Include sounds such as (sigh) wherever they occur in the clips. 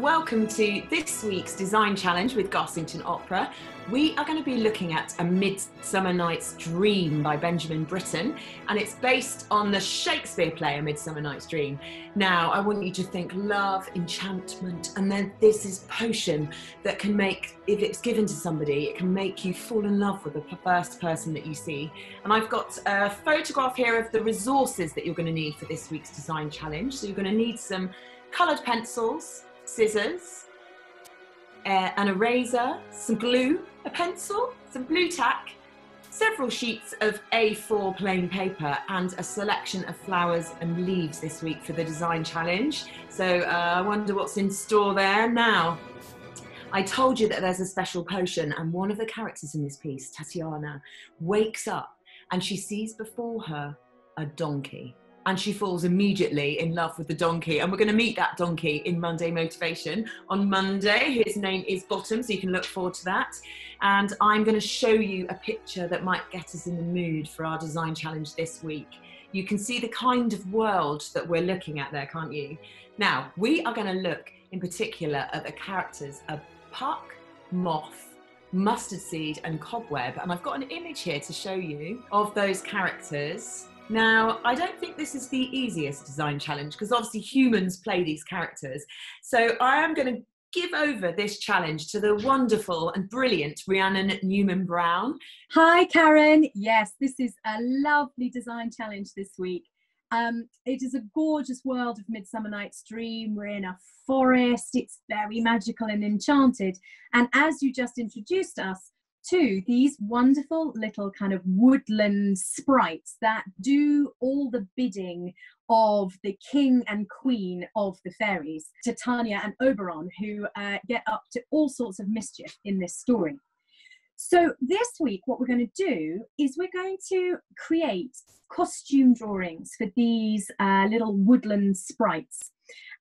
Welcome to this week's design challenge with Garsington Opera. We are going to be looking at A Midsummer Night's Dream by Benjamin Britten, and it's based on the Shakespeare play A Midsummer Night's Dream. Now, I want you to think love, enchantment, and then this is potion that can make, if it's given to somebody, it can make you fall in love with the first person that you see. And I've got a photograph here of the resources that you're going to need for this week's design challenge. So you're going to need some coloured pencils scissors, uh, an eraser, some glue, a pencil, some Blu tack, several sheets of A4 plain paper and a selection of flowers and leaves this week for the design challenge. So uh, I wonder what's in store there now. I told you that there's a special potion and one of the characters in this piece, Tatiana, wakes up and she sees before her a donkey and she falls immediately in love with the donkey. And we're going to meet that donkey in Monday Motivation on Monday. His name is Bottom, so you can look forward to that. And I'm going to show you a picture that might get us in the mood for our design challenge this week. You can see the kind of world that we're looking at there, can't you? Now, we are going to look in particular at the characters of Puck, Moth, Mustard Seed, and Cobweb. And I've got an image here to show you of those characters now, I don't think this is the easiest design challenge because obviously humans play these characters. So I am going to give over this challenge to the wonderful and brilliant Rhiannon Newman Brown. Hi, Karen. Yes, this is a lovely design challenge this week. Um, it is a gorgeous world of Midsummer Night's Dream. We're in a forest, it's very magical and enchanted. And as you just introduced us, to these wonderful little kind of woodland sprites that do all the bidding of the king and queen of the fairies, Titania and Oberon, who uh, get up to all sorts of mischief in this story. So, this week, what we're going to do is we're going to create costume drawings for these uh, little woodland sprites.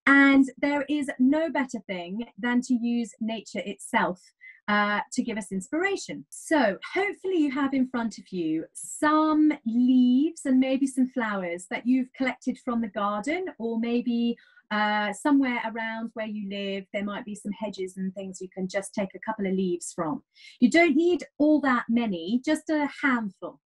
And there is no better thing than to use nature itself uh, to give us inspiration. So, hopefully, you have in front of you some leaves and maybe some flowers that you've collected from the garden, or maybe uh, somewhere around where you live, there might be some hedges and things you can just take a couple of leaves from. You don't need all that many, just a handful.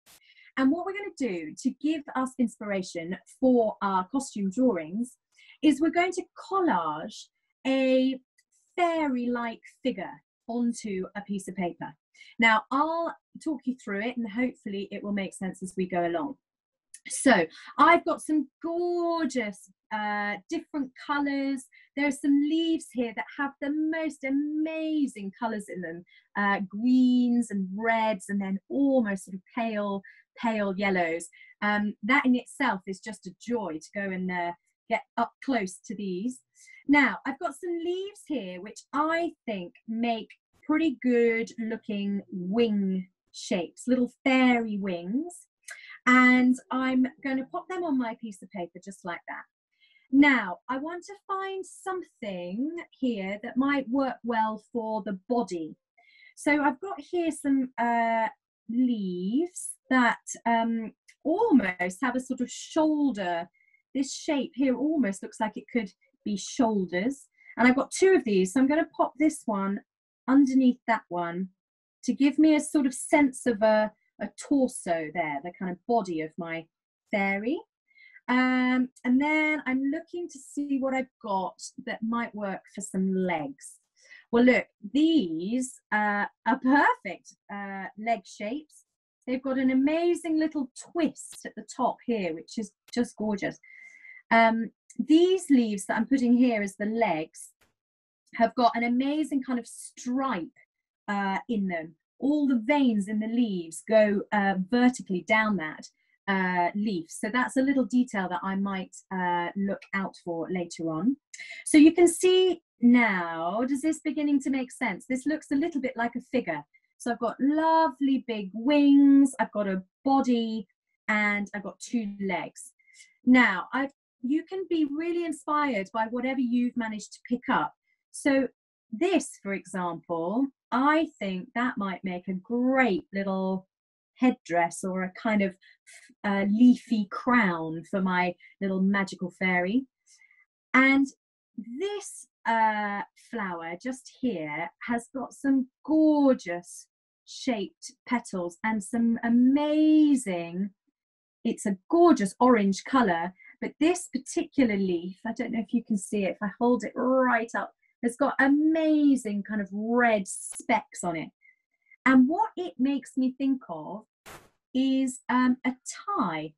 And what we're going to do to give us inspiration for our costume drawings is we're going to collage a fairy like figure onto a piece of paper. Now, I'll talk you through it and hopefully it will make sense as we go along. So, I've got some gorgeous uh, different colours. There are some leaves here that have the most amazing colours in them uh, greens and reds, and then almost sort of pale, pale yellows. Um, that in itself is just a joy to go and uh, get up close to these. Now, I've got some leaves here which I think make pretty good looking wing shapes, little fairy wings. And I'm going to pop them on my piece of paper just like that. Now, I want to find something here that might work well for the body. So I've got here some uh, leaves that um, almost have a sort of shoulder. This shape here almost looks like it could be shoulders. And I've got two of these, so I'm going to pop this one underneath that one to give me a sort of sense of a, a torso there, the kind of body of my fairy. Um, and then I'm looking to see what I've got that might work for some legs. Well, look, these uh, are perfect uh, leg shapes. They've got an amazing little twist at the top here, which is just gorgeous. Um, these leaves that I'm putting here as the legs have got an amazing kind of stripe uh, in them. All the veins in the leaves go uh, vertically down that uh, leaf. So that's a little detail that I might uh, look out for later on. So you can see now, does this beginning to make sense? This looks a little bit like a figure. So I've got lovely big wings, I've got a body, and I've got two legs. Now, I've you can be really inspired by whatever you've managed to pick up. So, this, for example, I think that might make a great little headdress or a kind of uh, leafy crown for my little magical fairy. And this uh, flower just here has got some gorgeous shaped petals and some amazing, it's a gorgeous orange colour, but this particular leaf, I don't know if you can see it, if I hold it right up, has got amazing kind of red specks on it. And what it makes me think of is um, a tie.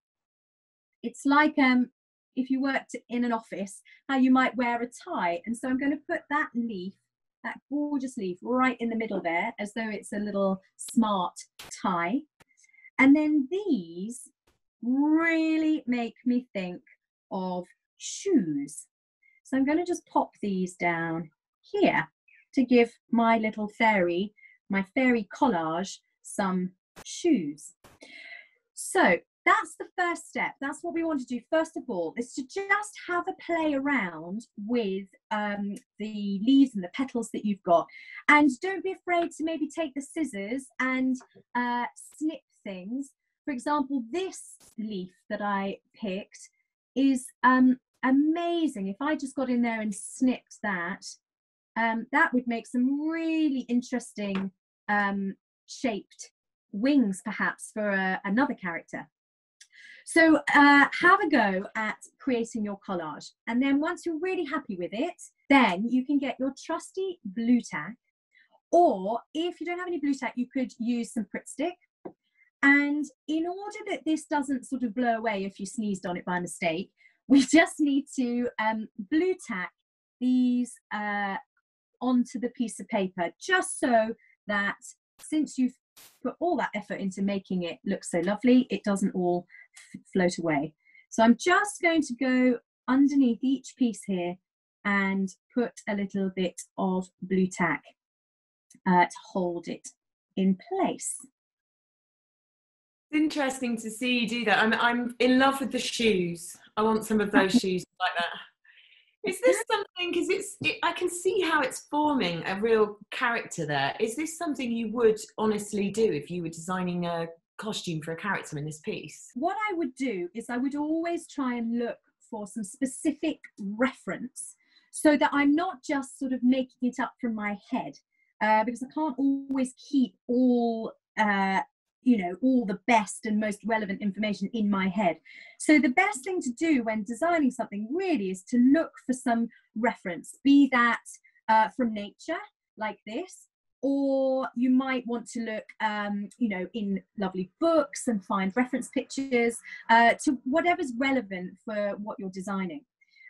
It's like um, if you worked in an office, how you might wear a tie. And so I'm going to put that leaf, that gorgeous leaf, right in the middle there, as though it's a little smart tie. And then these really make me think of shoes. So I'm going to just pop these down here to give my little fairy, my fairy collage, some shoes. So that's the first step. That's what we want to do first of all, is to just have a play around with um, the leaves and the petals that you've got. And don't be afraid to maybe take the scissors and uh, snip things. For example, this leaf that I picked is um, amazing. If I just got in there and snipped that, um, that would make some really interesting um, shaped wings perhaps for uh, another character. So uh, have a go at creating your collage. And then once you're really happy with it, then you can get your trusty Blu Tack. Or if you don't have any Blu Tack, you could use some Pritt Stick. And in order that this doesn't sort of blow away if you sneezed on it by mistake, (laughs) we just need to um, Blu Tack these uh, onto the piece of paper, just so that since you've put all that effort into making it look so lovely, it doesn't all float away. So I'm just going to go underneath each piece here and put a little bit of Blu Tack uh, to hold it in place. It's interesting to see you do that. I'm, I'm in love with the shoes. I want some of those (laughs) shoes like that. Is this something? Because it's, it, I can see how it's forming a real character there. Is this something you would honestly do if you were designing a costume for a character in this piece? What I would do is I would always try and look for some specific reference so that I'm not just sort of making it up from my head uh, because I can't always keep all uh, you know all the best and most relevant information in my head. So the best thing to do when designing something really is to look for some reference be that uh, from nature like this or you might want to look um, you know in lovely books and find reference pictures uh, to whatever's relevant for what you're designing.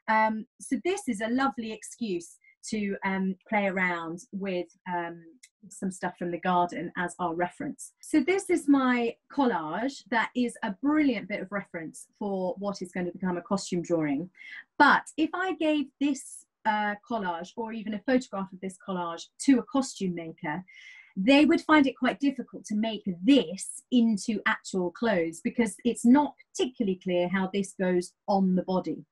Um, so this is a lovely excuse to um, play around with um, some stuff from the garden as our reference. So this is my collage that is a brilliant bit of reference for what is going to become a costume drawing. But if I gave this uh, collage or even a photograph of this collage to a costume maker, they would find it quite difficult to make this into actual clothes because it's not particularly clear how this goes on the body.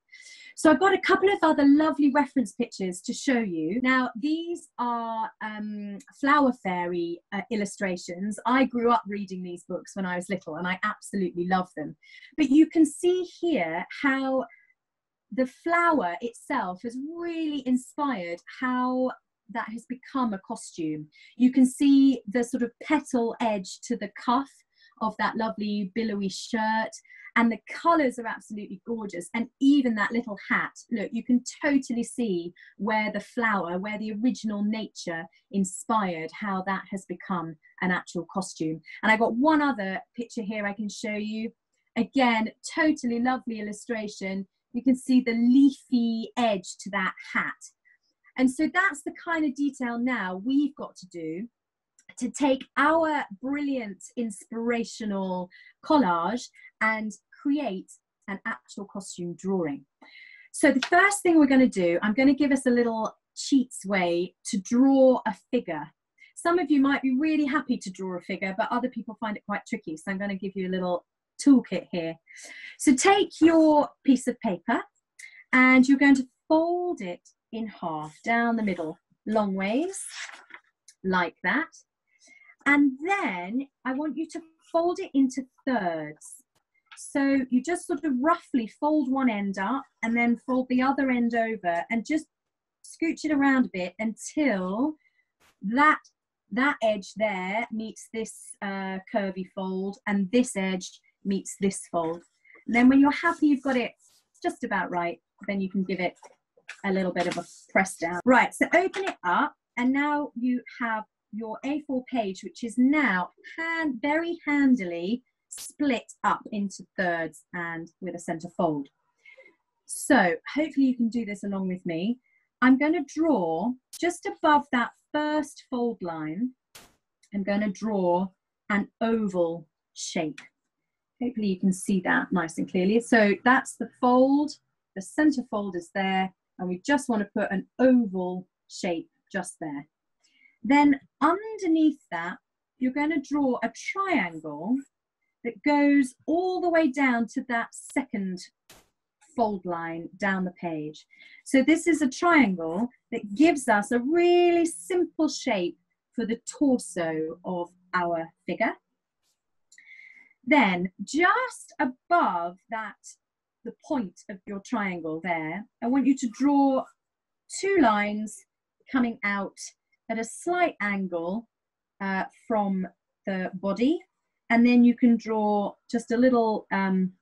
So I've got a couple of other lovely reference pictures to show you. Now, these are um, Flower Fairy uh, illustrations. I grew up reading these books when I was little and I absolutely love them. But you can see here how the flower itself has really inspired how that has become a costume. You can see the sort of petal edge to the cuff of that lovely billowy shirt and the colors are absolutely gorgeous. And even that little hat look you can totally see where the flower where the original nature inspired how that has become an actual costume. And i got one other picture here i can show you. Again totally lovely illustration. You can see the leafy edge to that hat and so that's the kind of detail now we've got to do to take our brilliant inspirational collage and create an actual costume drawing. So the first thing we're going to do, I'm going to give us a little cheats way to draw a figure. Some of you might be really happy to draw a figure, but other people find it quite tricky. So I'm going to give you a little toolkit here. So take your piece of paper and you're going to fold it in half down the middle, long ways, like that. And then I want you to fold it into thirds. So you just sort of roughly fold one end up and then fold the other end over and just scooch it around a bit until that that edge there meets this uh, curvy fold and this edge meets this fold. And then when you're happy you've got it just about right, then you can give it a little bit of a press down. Right, so open it up and now you have your A4 page, which is now hand, very handily split up into thirds and with a center fold. So hopefully you can do this along with me. I'm going to draw just above that first fold line, I'm going to draw an oval shape. Hopefully you can see that nice and clearly. So that's the fold, the center fold is there, and we just want to put an oval shape just there. Then underneath that, you're going to draw a triangle that goes all the way down to that second fold line down the page. So this is a triangle that gives us a really simple shape for the torso of our figure. Then just above that, the point of your triangle there, I want you to draw two lines coming out at a slight angle uh, from the body. And then you can draw just a little, um,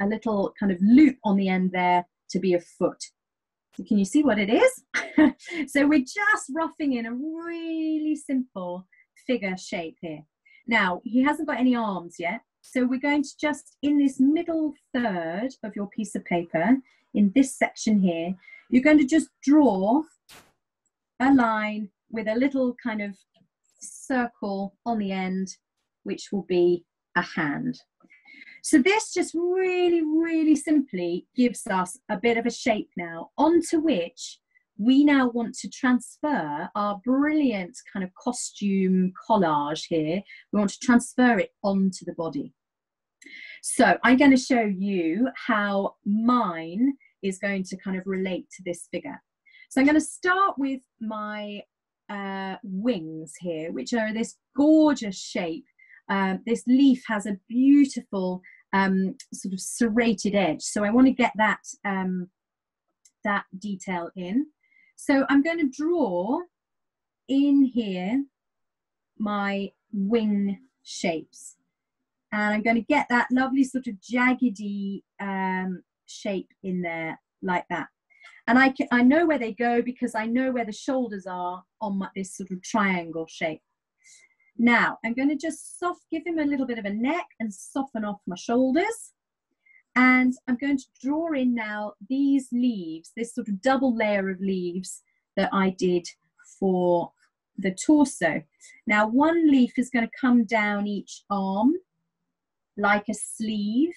a little kind of loop on the end there to be a foot. So can you see what it is? (laughs) so we're just roughing in a really simple figure shape here. Now, he hasn't got any arms yet. So we're going to just, in this middle third of your piece of paper, in this section here, you're going to just draw a line with a little kind of circle on the end, which will be a hand. So this just really, really simply gives us a bit of a shape now onto which we now want to transfer our brilliant kind of costume collage here. We want to transfer it onto the body. So I'm going to show you how mine is going to kind of relate to this figure. So I'm going to start with my uh, wings here, which are this gorgeous shape. Uh, this leaf has a beautiful um, sort of serrated edge. So I want to get that, um, that detail in. So I'm going to draw in here my wing shapes. And I'm going to get that lovely sort of jaggedy um, shape in there like that and I, can, I know where they go because I know where the shoulders are on my, this sort of triangle shape. Now, I'm going to just soft, give him a little bit of a neck and soften off my shoulders. And I'm going to draw in now these leaves, this sort of double layer of leaves that I did for the torso. Now, one leaf is going to come down each arm like a sleeve.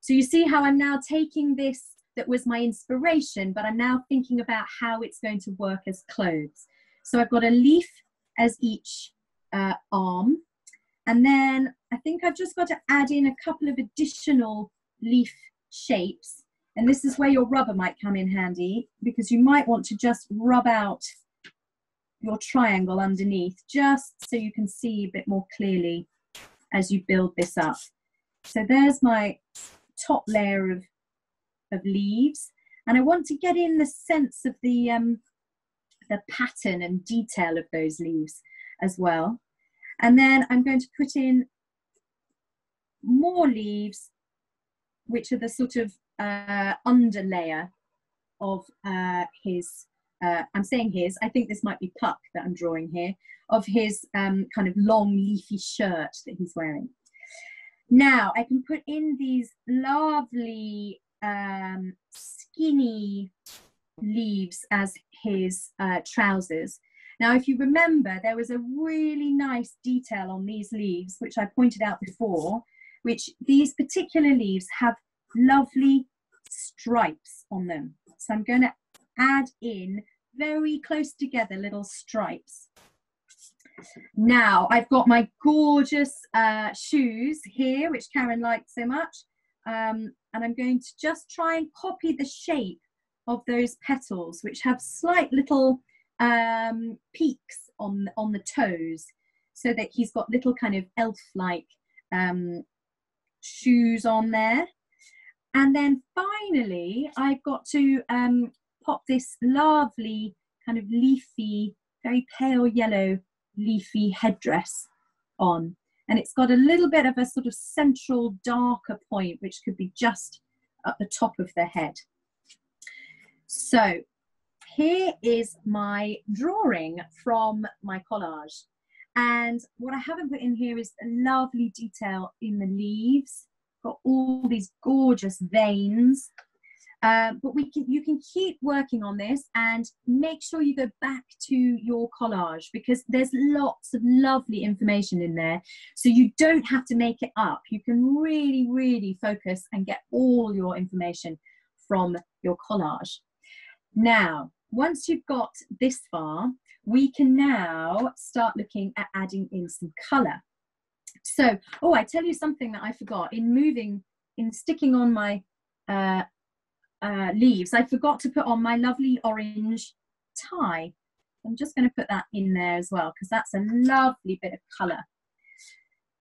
So you see how I'm now taking this that was my inspiration, but I'm now thinking about how it's going to work as clothes. So I've got a leaf as each uh, arm. And then I think I've just got to add in a couple of additional leaf shapes. And this is where your rubber might come in handy because you might want to just rub out your triangle underneath just so you can see a bit more clearly as you build this up. So there's my top layer of of leaves. And I want to get in the sense of the, um, the pattern and detail of those leaves as well. And then I'm going to put in more leaves, which are the sort of uh, underlayer of uh, his, uh, I'm saying his, I think this might be Puck that I'm drawing here, of his um, kind of long leafy shirt that he's wearing. Now I can put in these lovely um, skinny leaves as his uh, trousers. Now, if you remember, there was a really nice detail on these leaves, which I pointed out before, which these particular leaves have lovely stripes on them. So I'm going to add in very close together little stripes. Now, I've got my gorgeous uh, shoes here, which Karen liked so much. Um, and I'm going to just try and copy the shape of those petals, which have slight little um, peaks on, on the toes, so that he's got little kind of elf-like um, shoes on there. And then finally, I've got to um, pop this lovely kind of leafy, very pale yellow leafy headdress on. And it's got a little bit of a sort of central darker point, which could be just at the top of the head. So here is my drawing from my collage. And what I haven't put in here is a lovely detail in the leaves. Got all these gorgeous veins. Uh, but we can, you can keep working on this and make sure you go back to your collage because there's lots of lovely information in there. So you don't have to make it up. You can really, really focus and get all your information from your collage. Now, once you've got this far, we can now start looking at adding in some color. So, oh, I tell you something that I forgot. In moving, in sticking on my uh, uh, leaves, I forgot to put on my lovely orange tie. I'm just going to put that in there as well because that's a lovely bit of colour.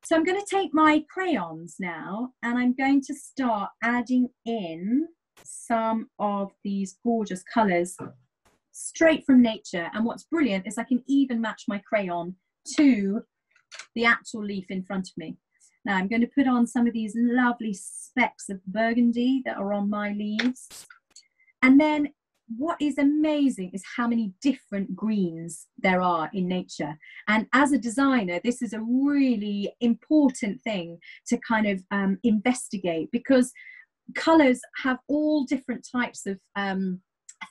So I'm going to take my crayons now and I'm going to start adding in some of these gorgeous colours straight from nature. And what's brilliant is I can even match my crayon to the actual leaf in front of me. Now I'm going to put on some of these lovely specks of burgundy that are on my leaves. And then what is amazing is how many different greens there are in nature. And as a designer, this is a really important thing to kind of um, investigate because colors have all different types of um,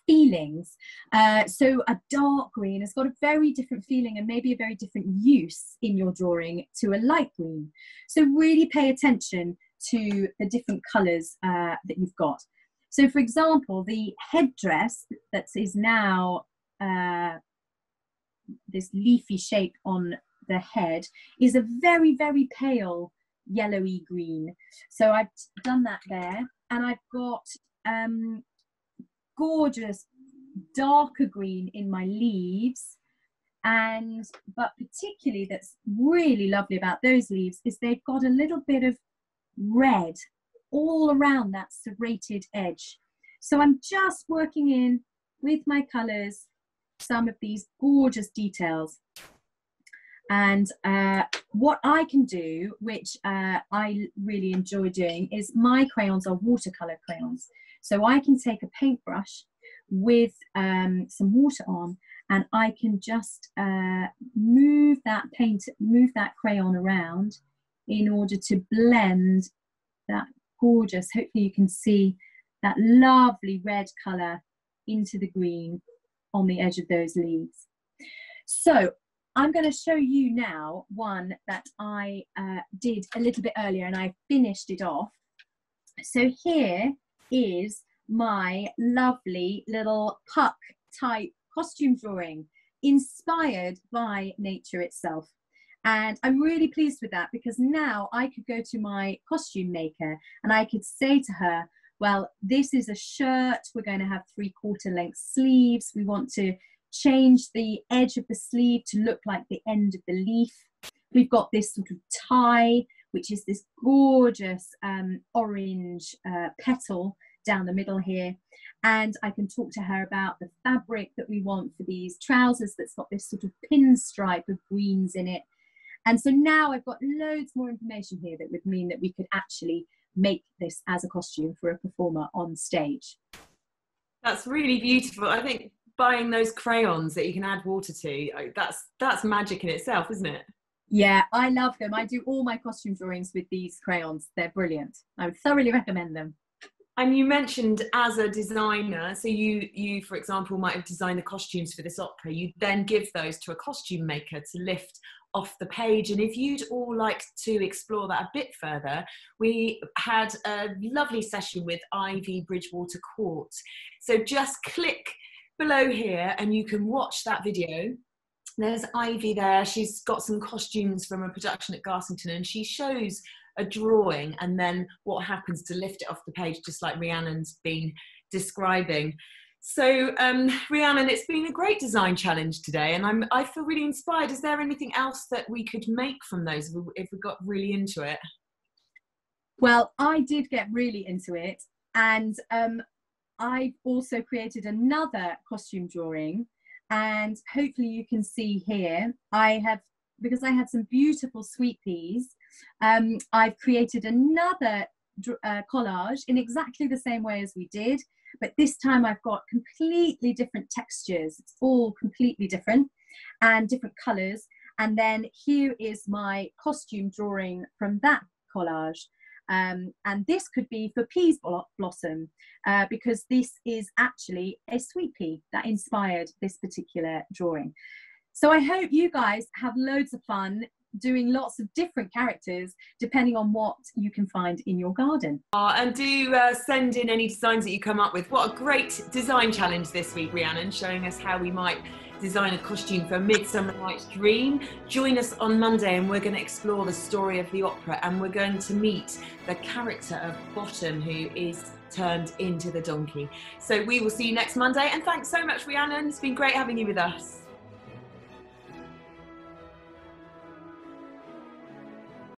feelings. Uh, so a dark green has got a very different feeling and maybe a very different use in your drawing to a light green. So really pay attention to the different colours uh, that you've got. So for example, the headdress that is now uh, this leafy shape on the head is a very, very pale yellowy green. So I've done that there and I've got um, gorgeous darker green in my leaves. And but particularly that's really lovely about those leaves is they've got a little bit of red all around that serrated edge. So i'm just working in with my colors some of these gorgeous details. And uh, what I can do, which uh, I really enjoy doing, is my crayons are watercolor crayons. So I can take a paintbrush with um, some water on and I can just uh, move that paint, move that crayon around in order to blend that gorgeous, hopefully you can see that lovely red color into the green on the edge of those leaves. So I'm going to show you now one that I uh, did a little bit earlier and I finished it off. So here is my lovely little puck type costume drawing inspired by nature itself. And I'm really pleased with that because now I could go to my costume maker and I could say to her, well, this is a shirt. We're going to have three quarter length sleeves. We want to change the edge of the sleeve to look like the end of the leaf. We've got this sort of tie, which is this gorgeous um, orange uh, petal down the middle here. And I can talk to her about the fabric that we want for these trousers that's got this sort of pinstripe of greens in it. And so now I've got loads more information here that would mean that we could actually make this as a costume for a performer on stage. That's really beautiful. I think buying those crayons that you can add water to that's that's magic in itself isn't it yeah i love them i do all my costume drawings with these crayons they're brilliant i would thoroughly recommend them and you mentioned as a designer so you you for example might have designed the costumes for this opera you then give those to a costume maker to lift off the page. And if you'd all like to explore that a bit further, we had a lovely session with Ivy Bridgwater Court. So just click below here and you can watch that video. There's Ivy there. She's got some costumes from a production at Garsington and she shows a drawing and then what happens to lift it off the page, just like Rhiannon's been describing. So, um, Rhiannon, it's been a great design challenge today, and I'm I feel really inspired. Is there anything else that we could make from those if we, got really into it? Well, I did get really into it, and um, I've also created another costume drawing and hopefully you can see here, I have, because I had some beautiful sweet peas, um, I've created another uh, collage in exactly the same way as we did, but this time I've got completely different textures. It's all completely different and different colors. And then here is my costume drawing from that collage. Um, and this could be for peas blossom uh, because this is actually a sweet pea that inspired this particular drawing. So I hope you guys have loads of fun doing lots of different characters depending on what you can find in your garden. Uh, and do uh, send in any designs that you come up with. What a great design challenge this week, Rhiannon, showing us how we might design a costume for Midsummer Night's Dream. Join us on Monday and we're going to explore the story of the opera and we're going to meet the character of Bottom who is turned into the donkey. So we will see you next Monday and thanks so much Rhiannon. It's been great having you with us.